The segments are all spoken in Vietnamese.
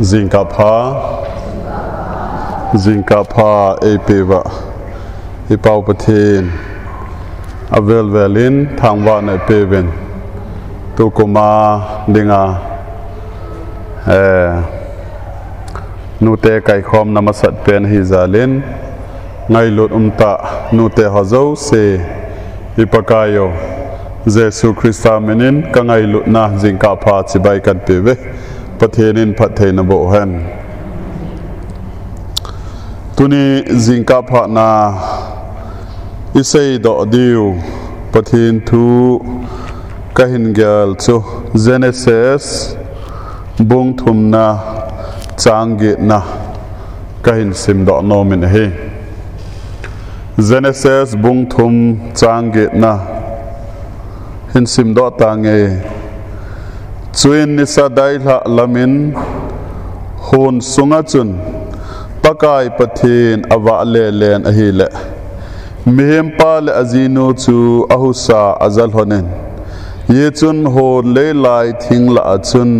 zinka pha zinka pha epewa ipau pathin avel velin thangwa na peven tukuma dinga. Eh nute kai khom namasat pen hi zalin ngai lut umta nute hazo se ipakayo jesu christa menin kangai lut na zinka pha chibai kan peve pathenin pathena bo hen tuni zinka pha na isei do diu pathin thu kahin gyal chu genesis bung thum na changi na kahin sim do no min hi genesis bung thum changi na hin sim do tange chuin ni sa dai la lamin hun sunga chun pakai pathin awa le len a hi le. Mihem pa le azinu chu ahusa azal honen ye chun ho le lai thing la chun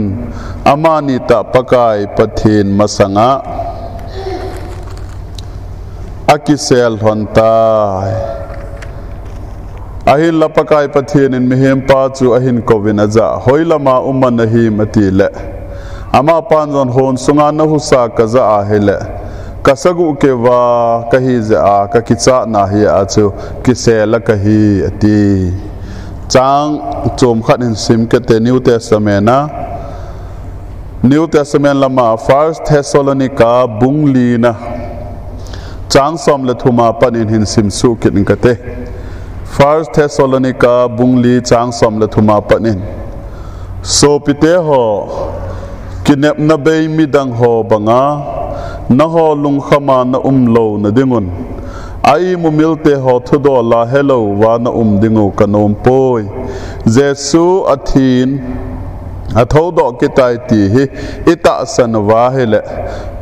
amani ta pakai pathin masanga. Akisel hontai ahin lapakai pathin in mihem pa chu ahin kovin aja hoilama umma nahi mati le. Ama panjon hon sunga na husa kaza a hele kasagu ke wa, kahi za a ka kicha na hi a chu kisela kahi ati chang, chom khat in sim ke te new testament na. New testament lama, first thessalonica bungli na chang som le thuma panin hin sim su kin ka te first thessalonica, bungli, chang, som la thuma panin so pite ho kinep na bay mi dang ho banga na ho lung khama na um lo na dingun ai mu milte ho thudo la hello wa na um dingu kanom poi jesu athin, a tho do ke tai ti hi ita san wa hele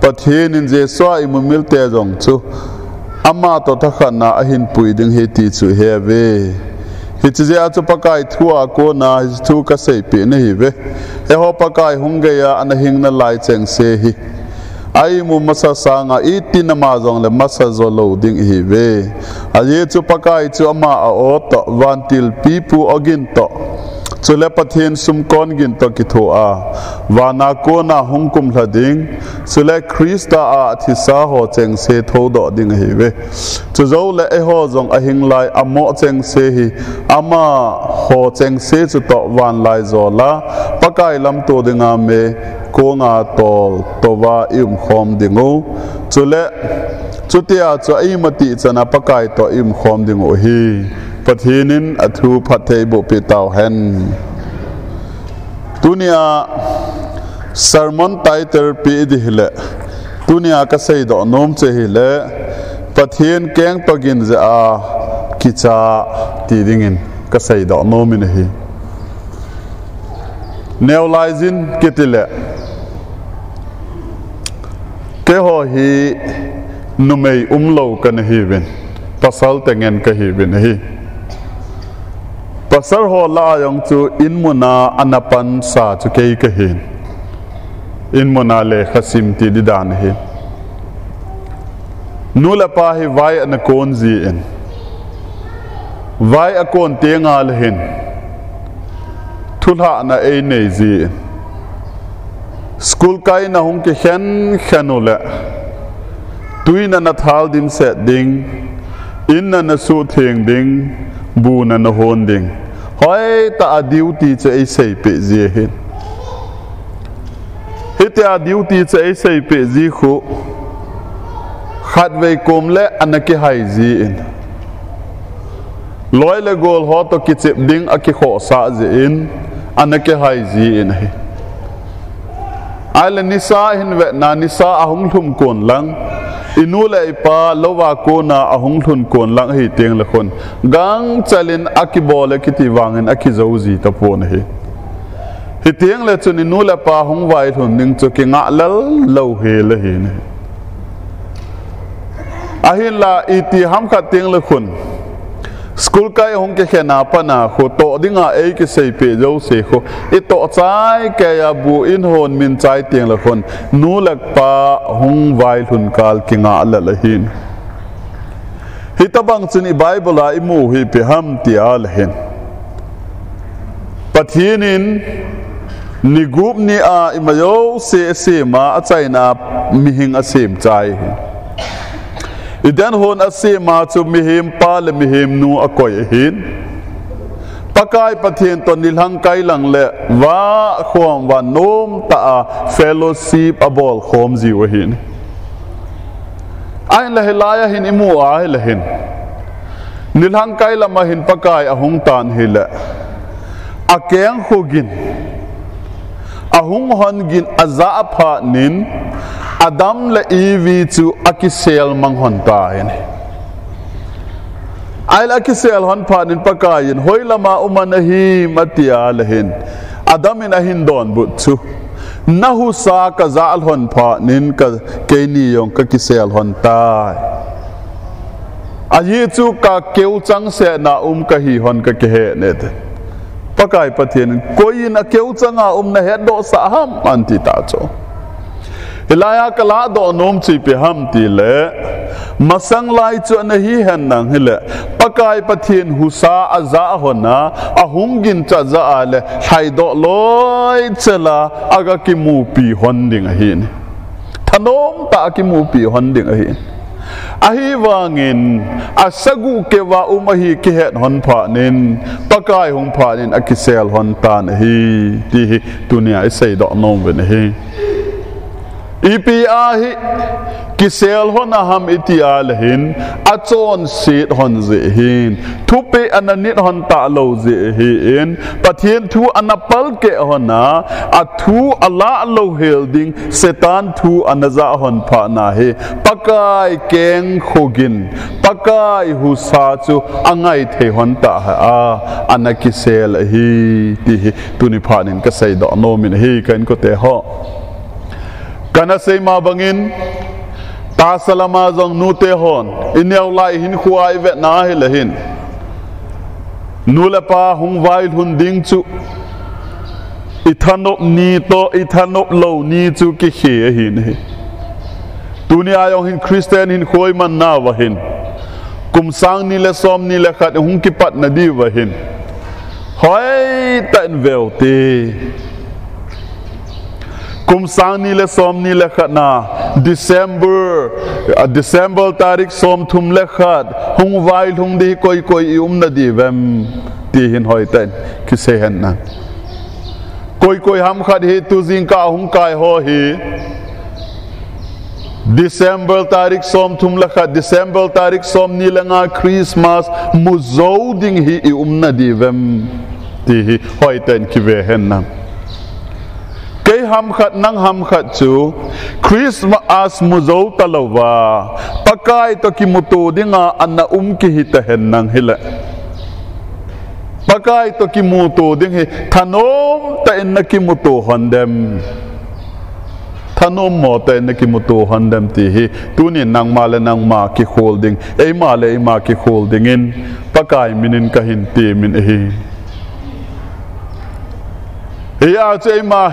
pathin in jesu ai mu milte jong chu. Ama to takha na ahin hin pui ding he ti chu he ve. Hi chi ja chu pakai thua ko na thu ka sei pi ne hi ve. E ho pakai hunge ya an hing na lai cheng se hi. Ai mu masa sanga i na ma le masa zo lo ding hi ve. A ye chu pakai chu ama a o to vantil pipu ogin to. Chu le pathin sum kon gin to ki tho a. Wa na ko na hungkum la ding. Chu le krista a thi sa ho cheng se tho do ding hi ve. Chu zo le e ho zong a hing lai a mo cheng se hi. Ama ho cheng se chu to wan lai zo la. Pakai lam to dinga me. Ko nga tol to va im khom dingu chu le chu tia chu ai mati chana pakai to im khom dingu hi pathinin athu phathei bo pe taw hen. Tunia sermon title pi di hile. Tunia ka sei do nom che hile. Pathin keng pagin za a kicha ti dingin. Ka sei do nomin hi. Neolizin kitile ke ho hi numei umlo kan hi ben pasal tengen ka hi ben hi. Pasal ho la yong chu in muna anapan sa chu ke ka hin in muna le khasim ti di dan hi. Nula pa hi vai an kon zi in. Vai a kon te nga hin. Thulha na e nei zi in. School kai na hung ke khen khenule tuina na thal dim se ding. In na na su theng ding. Bu na na hon ding hoi ta a duty che ai e sei pe zi e hin hite a duty che ai e sei pe zi khu khat ve kom le anaki hai zi in loi le gol ho to ki chep ding a ki kho sa zi in anaki hai zi in hi ai le nisa hin ve na nisa ahung thum kon lang inu le pa lowa ko na ahung thun kon lang hi teng le khon. Gang chalin akibol e kiti wangin akizozi tapon hi. Hi teng le chuni inu le pa hung vai thun ning chu ki nga lal lo he le hi ne ahin la iti ham kha teng le khun. สกูลไกฮงเกเคนาปนาขุโตดิงาเอกิเซปิโจเซโคอิโตจายเกยาบูอินโฮนมินจายเตียงละคนนูลักปาฮงไวลุนกาลกิงาละละหินฮิตบังซินิไบเบิลาอิมูฮิปิฮัมติอาลเฮนปะทีนินนิกูปนิอาอิมโยเซเซมาอะไจนามิหิงอะเซมใจ อิดันฮอนอัสเซมาซุมิเฮมปาลมิเฮมนูอกอยหินปกายปะเทียนตนนิลังไกลังและวาความว่านมตะเฟโลซีปอบอลโฮมซิวหินอายละเฮลายหินอิมูอายละหินนิลังไกลมาหินปกายอหงตานเฮละอะเกียงโคกินอหงฮอนกินอะซาอภานิน adam la ivi chu akisel mang hon ta hen ai la kisel hon pha in pakayin hoi lama umana hi matia la hin. Adam in ahin don but chu nahu sa ka zal hon pha nin ka ke ni yong ka kisel hon ta. A hi chu ka keu chang se na um ka hi hon ka ke he ne te. Pakai pathian koi na keu changa um na he do sa ham anti ta cho. Hilaya kala do nom chi pe ham ti le masang lai chu na hi han nang hile pakai pathian husa aza hona ahungin cha za ale hai do loi chela aga ki mu pi honding a hin thanom ta ki mu pi honding a hin ahi wangin asagu ke wa umahi ki het hon pha nin pakai hong pha nin akisel hon tan hi ti dunia isai do nom ven hi ipi ahi, kisel hon aham itial hin achon sit hon ze hin thupe ananit hon ta lo ze hi in pathian thu anapal ke hona a thu ala lo helding, setan thu anaza hon pha na he pakai keng khogin, pakai hu sa chu angai the hon ta ha a anakisel hi ti tuni phanin ka sai do no min hi kan ko te ho kana sei ma bangin ta salama zong nu te hon inyau lai hin khuai ve na hi le hin nu le pa hung vai hun ding chu ithanop ni to ithanop lo ni chu ki khe hin hi dunia yong hin christian hin khoi man na wa hin kum sang ni le som ni le khat hung ki pat na di wa hin hoi tan vel te कुमसांग नीले सोम नीले खतना दिसंबर दिसंबर तारीख सोम थुम ले खत हुंग वाइल हुंग दी कोई कोई उम न दी वेम ती हिन होय तन किसे हन ना कोई कोई हम खत ही तुजिंग का हुंग काय हो ही दिसंबर तारीख सोम थुम लखा दिसंबर तारीख सोम नीलंगा क्रिसमस मुजोदिंग ही उम्ना दिवम ती ही होय तन कि वे हन ना ding cái ham khát năng ham khát chú. Christmas mu zo talawa pakai to ki mutu dinga anna um ki hita hen nang hila pakai to ki mutu ding he thanom ta en na ki mutu hondem thanom mo ta en na ki mutu hondem ti hi tu ni nang ma le nang ma ki holding ei ma le ei ma ki holding in pakai minin kahin ti min hi ya che ma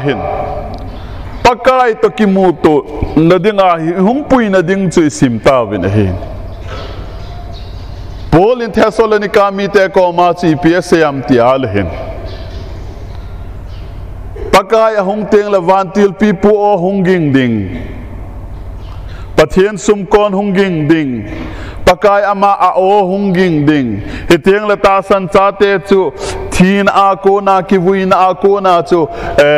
hin to ki mu to na ding a hung pui na ding che sim ta vin hin Paul in Thessalonica mi te ko ma chi ps yam ti al hin pakai hung teng la van til pi pu o hung ging ding pathian sum kon hung ging ding pakai ama a o hunging ding hitiang le ta san cha te chu thin a ko na ki win a ko na chu e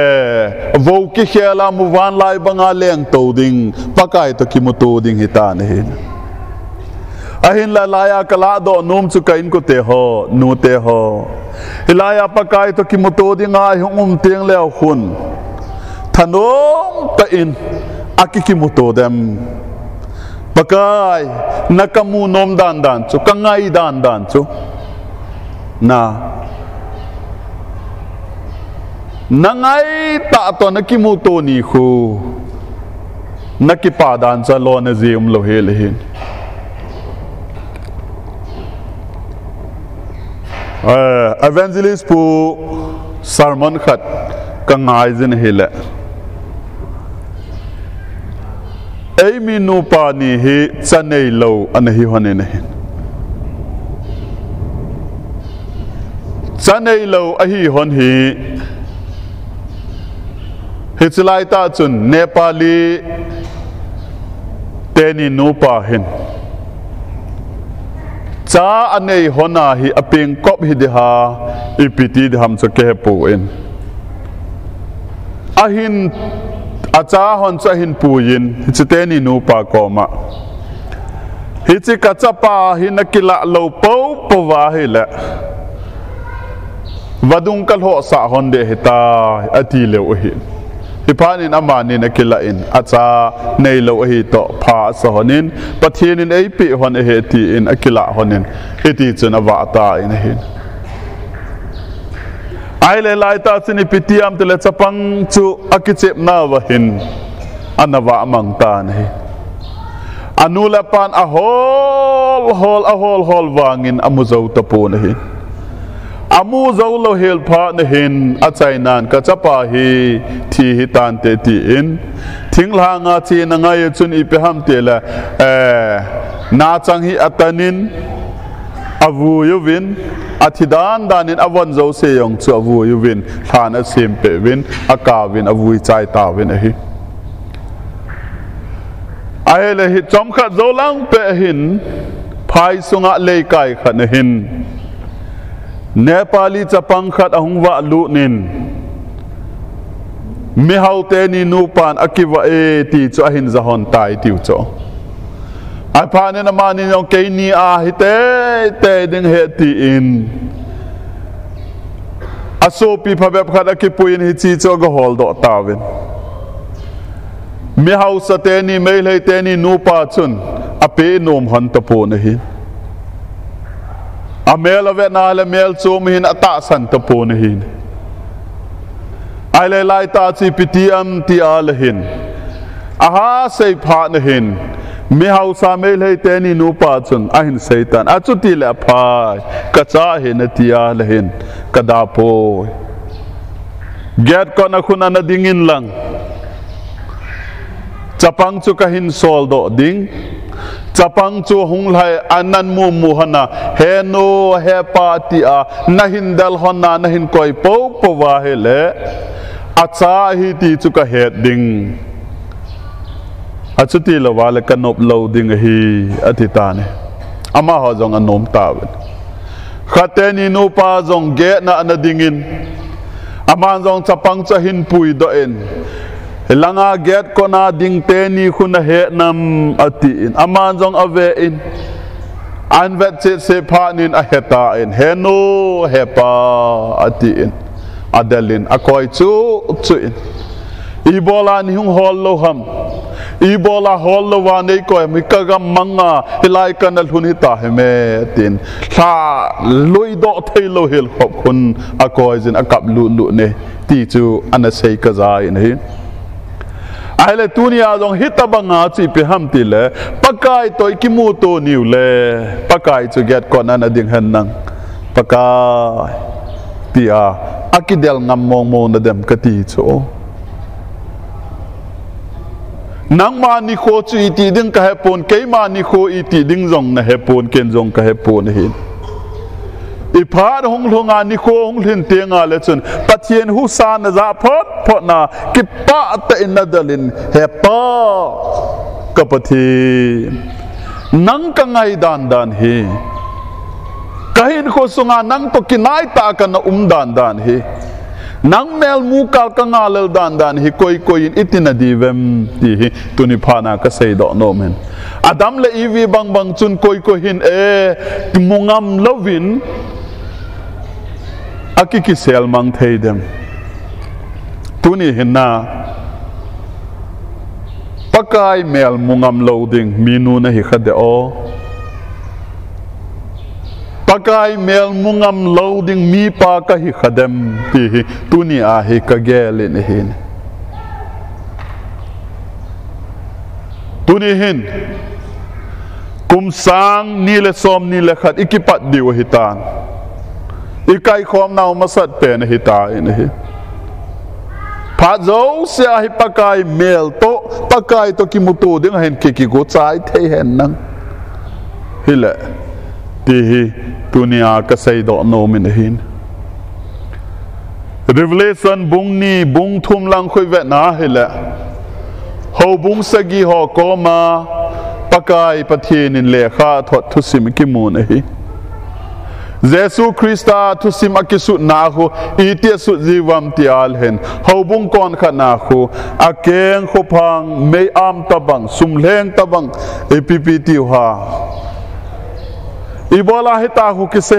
vo ki khela mu van lai banga leng to ding pakai to ki mu to ding hitan hin अहिन लाया कला दो नूम चुका इनको ते हो नू ते हो हिलाया पकाय तो कि मुतोदी nga hum teng le khun thanom ta in akiki mutodem pakai. Nakamu nom dan dan chu kangai dan dan chu na. Nangai ta to nakimu to ni khu nakipa dan cha lo na zium lo he le hin evangelist pu sermon khat. Ka ngai zin ei minu pani pa ni hi chanei lo an hi hone ne hin lau a hi hon hi hi chilai ta chun nepali teni nu pa hin cha anei hona hi aping kop hi deha ipiti de cho ke pu in ahin อาจารย์หอนจะหินปูยินจะเตนินูปากอมะฮิจิกะจะปาหินกิละโลเปาปวาหิละวดุงกะโลสะหอนเดหิตาอธิเลวหิพี่พานินอมานินกิละอินอาจารในโลหิตะพาสหนินปะทีนินเอปิหอนเฮติอินอกิละหอนินเฮติจนวาตาอินหิน ai le lai ta chini pitiam te le chapang chu akichep na wa hin anawa mang ta nei anu la pan a hol hol, a hol hol wangin amuzo ta po nei amu zo lo hel pha na hin a chai nan ka chapa hi, thi hi tan te ti in. Thing la nga chi na nga ye chun i pe ham te la eh na chang hi atanin. a vu yu vin a thi dan dan in a von zo se yong chu a vu yu vin thlan a sim pe vin a ka vin a vui chai ta vin a hi a he le hi chom kha zo lang pe hin phai sunga le kai khan hin Nepali चपंग खत अहुवा लुनिन मिहाउते नी नुपान अकिवा ए ती चो अहिन जहन ताई ती चो Ay paano naman ninyong kay ni ahite tedeng hetiin. Asopi pabep kada kipuin hitito gahol do tawin. Mi hausa teni mail hay teni nu patsun ape nom hanta po nahi. Amela ve na le mel sumihin ata santa po nahi. Ay lai lay ta si pitiam ti alahin. Aha say pa hin. Pha na hin mi hau sa me le te ni nu pa chun a hin seitan a chu ti le phai ka cha he na ti al hin ka da po get ko na khuna na dingin lang chapang chu ka hin sol do ding chapang chu hung lai anan mu mu hana he no he pa ti a na hin dal hona na hin koi po po wa he le acha hi ti chu ka he ding achu ti lo wa le kanop lo ding hi atita ne ama ho jong anom ta wen khate ni no pa jong ge na na dingin. Ama jong chapang cha hin pui do en. Langa get kona ding te ni khuna he nam ati in aman jong ave in an vet se se nin a heta in he no he pa ati in adelin akoi chu chu in ibola ni hung hol lo ham ibola hol lo wa nei ko mi ka gam manga hilai kan al hun hita he me tin. Tha loi do thei lo hil hop khun akoi jin akap lu lu ne, ti chu ana sei ka za ne aile tunia dong hita banga chi pe ham ti le pakai toy ki mu to niu le pakai chu get kon ana ding han nang. Pakai ti akidel ngam mong mo na dem ka ti chu. Nang ma ni kho chu i ti ding ka he pon ke ma ni kho i ti ding zong na he pon ken zong ka he pon hin i phar hong longa ni kho hong lin te nga le chun pathian hu sa na za phot phot na ki pa ta in dalin he pa ka pathi nang ka ngai dan dan hi kahin ko sunga nang to kinai ta ka na um dan dan hi nang mel mu kal ka dan dan hi koi koi in itina divem ti hi. Tuni phana ka sei do no men adam le ivi bang bang chun koi ko hin e mungam lovin. Aki ki sel mang thei dem. Tuni hin na pakai mel mungam loading minu na hi khade o pakai mel mungam loading mi pa ka hi khadem ti hi. Tuni a hi ka gelin hin tuni hin kum sang ni le som ni le khat ikipat diwa hitan ikai khom nau masat pen hi ta in hi. Pha zo sia hi pakai mel to pakai to ki mutu ding hen ki ki go chai thei hen nang. Hi le ti hi tunia ka sei do no min hin Revelation bung ni bung thum lang khoi ve na hi le ho bung sagi ho ko ma pakai pathin in le kha thot thu sim ki mun hi Jesu Krista thu sim akisu na khu ite su jiwam tial hen hobung kon kha na khu akeng khu phang me am tabang sumleng tabang eppt ha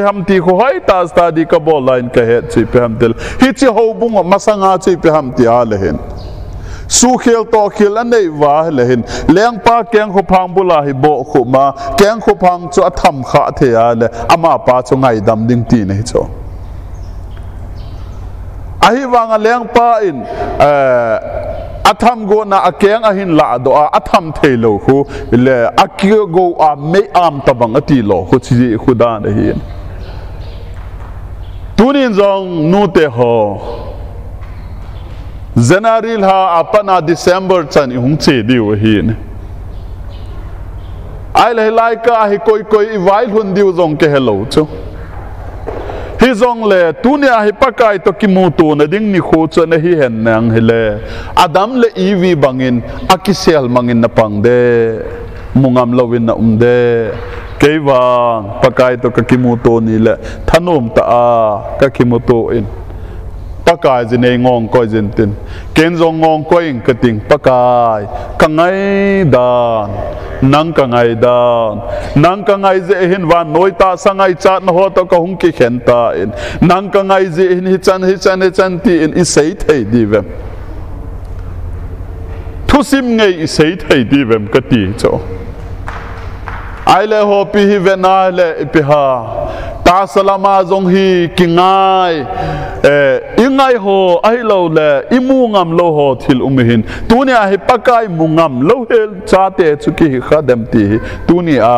ham ti khu hai ta sta di ka bola in ka he chi pe ham tel hi chi hobung masanga chi pe ham ti al hen su khil to khil an nei wa le hin leng pa keng khu phang bula hi bo khu ma keng khu phang chu atham kha the ya le ama pa chu ngai dam ding ti nei cho ahi wanga leng pa in atham go na akeng ahin la do a atham thelo hu. Le akio go a me am tabang ati lo hu. Chi khu da na hin tunin zong nu te ho. January ha apana december chan i hung che diu hin ai lai lai ka hi koi koi i vai hun diu zong ke hello chu hi zong le, tu ne hi pakai to ki mu tu na ding ni khu cho na hi hen nang hi le. Adam le i vi bangin akisel mangin na pang de. Mungam lowin na um de. Keiwang pakai to ka ki mu tu ni le. Thanom ta a, ka ki mu tu in. Pakai zin ei ngong koi zin tin. Ken zong ngong koi ka ting pakai. Ka ngai dan nang kangai da nang kangai je hin wa noi ta sangai chat na ho to ka hung ki khen ta in. Nang kangai je hin hi chan hi chan hi chan ti in. I sei thei di ve thu sim ngai i sei thei di vem ka ti cho. Ai le ho pi hi ve na le pi ha ta salama zong hi kingai eh ingai ho ai lo le imu ngam lo ho thil umihin tunia hi pakai mungam lo hel cha te chu ki khadam ti tunia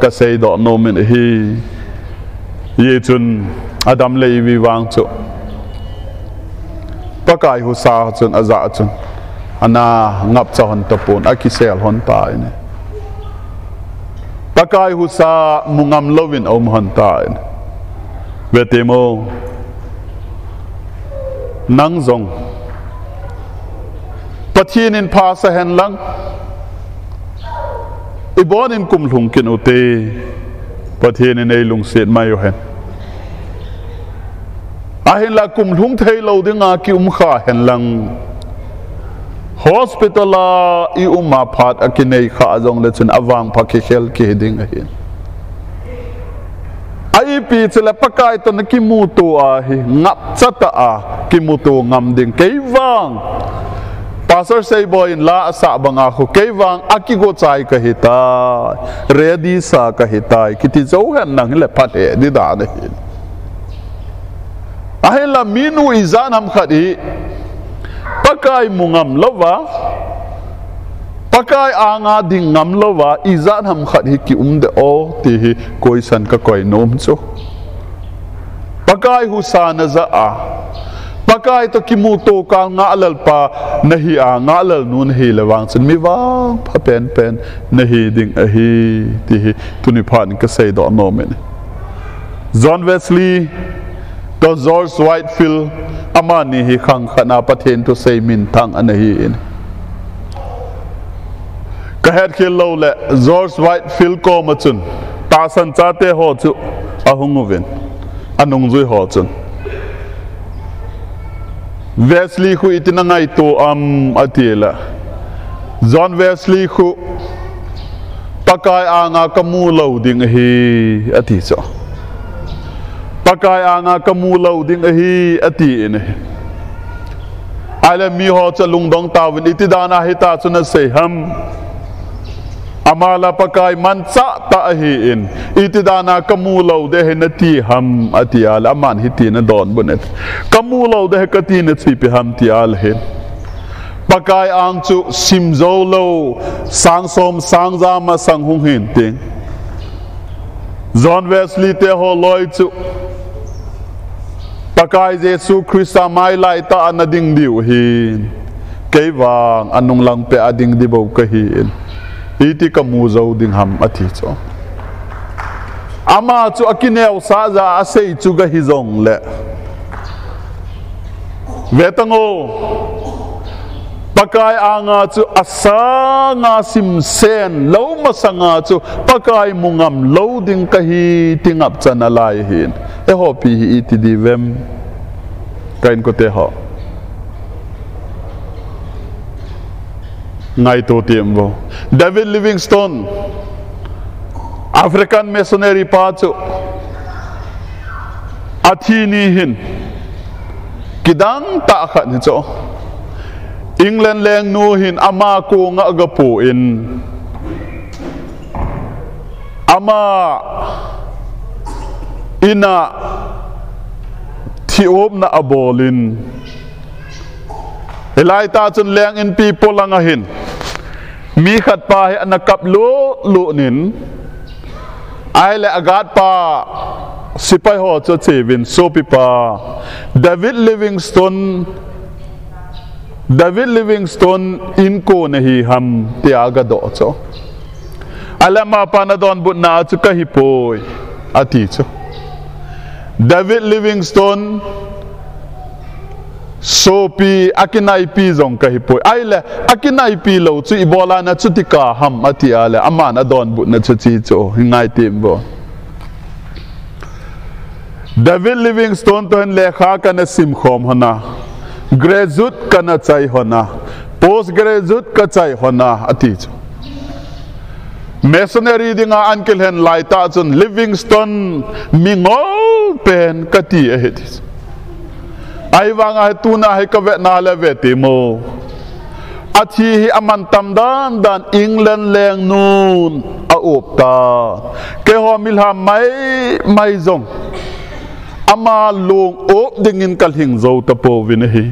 ka sei do no min hi ye chun adam le vi wang chu pakai hu sa chun aza chun ana ngap cha hon tapon akisel hon ta ne takai husa mungam lovin om hantain vetemo nang zong pathin in pha sa hen lang. Ibon in kum lung kin ute pathin in ei lung set mai hen. Ahin la kum lung thei lo dinga ki um kha hen lang. Hospital i umma phat akinei kha azong le chun awang phakhi khel ki ding a hin ai pi chela pakai to na ki mu tu a hi ngap chata a ki mu tu ngam ding kei wang pastor say boy la sa banga khu kei wang aki go chai ka hita ready sa ka hita kiti zo han nang le phat e di da ne ahela minu izan ham khadi pakai mungam lova. Pakai anga ding ngam lova. Izan ham khat hi ki um de o, ti hi koi san ka koi nom cho. Pakai hu sa za a. Pakai to ki mu to ka nga alal pa nahi a nga lal nun hi lawang chen mi wa pha pen pen nahi ding a hi, ti hi tuni phan ka sei do no men John Wesley to George Whitefield amani hi khang khana pathen to sei min thang an hi in. Ka het khil lo le, George Whitefield ko ma chun. Ta san cha te ho chu a hungu ven anung zui ho chun. Wesley khu itina ngai to am atiela John Wesley khu, pakai anga kamu lo ding hi ati cho pakai anga kamu lo ding hi ati ne ala mi ho cha lung dong ta win iti dana hi chuna se ham. Amala pakai man ta hi in. Iti dana kamu lo de he nati ham ati ala man hiti na don bunet. Kamu lo de ka ti na chi pi ham ti al he. Pakai ang chu sim zo lo sang som sang za ma sang hung hin ting. John Wesley te ho loi chu pakai Jesu Krista mai lai ta an ading diu hin cái vàng anh lang pe ading đi bầu cái hin iti ka mu zo ding ham ati cho ama chu akineu sa za asei chu ga hi zong le. Vetango pakai anga chu asa sim sen lo ma sanga pakai mungam lo ding ka hi tingap chana lai hin. E ho hi di vem kain ko te ho. Ngai to tiam vô David Livingstone African missionary pa chu athi ni hin. Kidang ta khat ni cho อิงเลนเลงนูหินอามากูงะกะปูอินอามาอินะที่อบนะอบอลินเอลายตาจนเลงอินปีโปลังหินมีขัดปาให้อนักับลูลูนินไอเลอากาศปาสิไปหอจะเจวินโซปิปาเดวิดลิวิงสตัน David Livingstone in ko na hi ham ti aga do cho. Alama pa na don but na chu ka hi poi ati cho. David Livingstone, sopi akinai pi zong ka hi poi. Ai le, akinai pi lo chu ibola na chu ti ka ham ati ale ama na don na chu chi cho, ngai tim bo. David Livingstone to le lekha kana sim khom hana. Graduate का न चाहे होना। Post graduate का चाहे होना अति मेसनरी दिंगा अनकिल हेन लाइता चुन लिविंगस्टन मिंगो पेन कति है आई वांगा है, तू ना है कवे ना लवे तिमो अथी ही अमन तमदान दान इंग्लैंड लेंग नून अओपता के हो मिलहा मई मई जोंग। Ama long op dingin kal hing zo ta po vin hi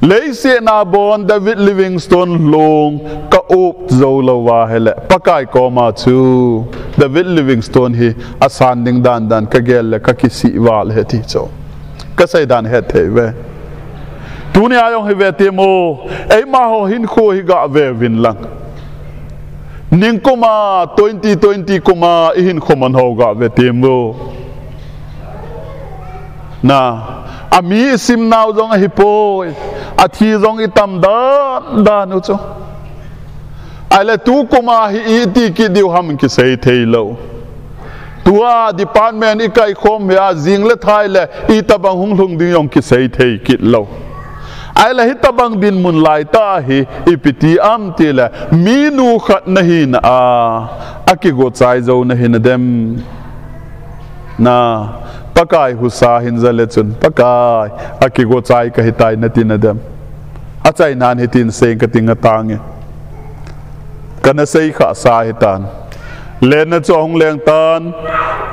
lấy na bon David Livingstone long ka op zo lo wa hele pakai ko ma chu David Livingstone hi asan ding dan dan ka gel ka kisi wal he ti cho ka sai dan he the ve tu ne ayong he ve te mo ei ma ho hin kho hi ga ve vin lang ning kuma 2020 kuma hin khoman ho ga ve te mo na ami sim nau jong hi hipo a thi jong i tam da da nu cho ale tu kuma hi i ti ki diu ham ki sei thei lo. Tua department i kai khom ya jing le thai le i tabang hung lung ding yong ki sei thei kit lo. Ai la hita bang din mun lai ta hi ipiti am ti la mi nu khat na hin a aki go chai zo na hin dem. Na pakai husa hin zale chun pakai. Aki go chai ka hitai na tin dem a nan hitin seng ka tinga tange kana sei kha sa hitan. Len na chong leng tan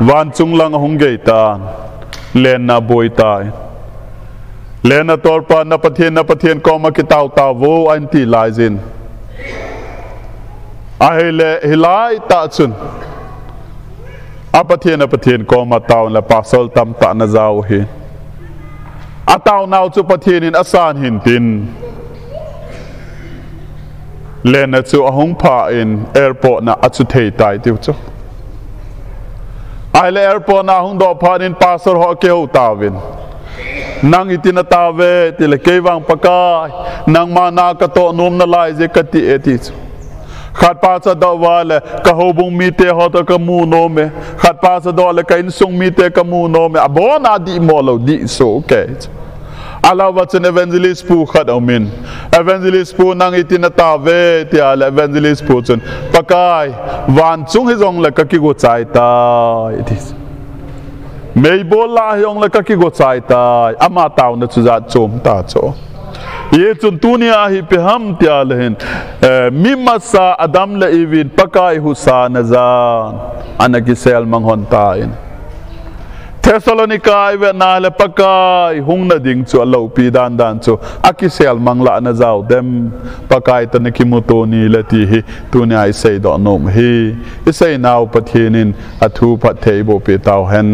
wan chung lang hung gei tan. Len na boi tai. Len na tor pa na pathian na pathian ko ma ki tau ta wo anti lai jin a hele hilai ta chun a pathian na pathian ko ma tau la pa sol tam ta na zau hi a tau nau chu pathian in asan hin tin len na chu ahong pha in airport na achu thei tai tiu chu ai le airport na hung do pha in pastor ho ke hu tawin nang itina tawe tile kewang pakai nang mana ka to num na lai je kati eti chu Khat pasa do vale ka hobu mite hoto ka mu no me. Khat pasa do le ka mite ka mu no me. Abona di molo di so okay. Allah wat sen evangelist pu khat amin. Evangelist pu nang iti na ta ve ti ala evangelist pu chen. Pakai van chung hi jong le ka ki go chai ta. It is. Mei bol la hi jong le ka ki go chai ta. Ama taw na chu za chom ta cho. yecun tuni ahi pe ham tialhin mimma sa adam la evin pakai husana zan anaki sel manghon tain Thessalonikai ve nale pakai hungna ding chu alo pi dan dan chu akisel mangla na zau dem pakai tan ki mutoni lati hi tuni ai sei do nom hi isai naw pathinin athu pathei bo pe tau hen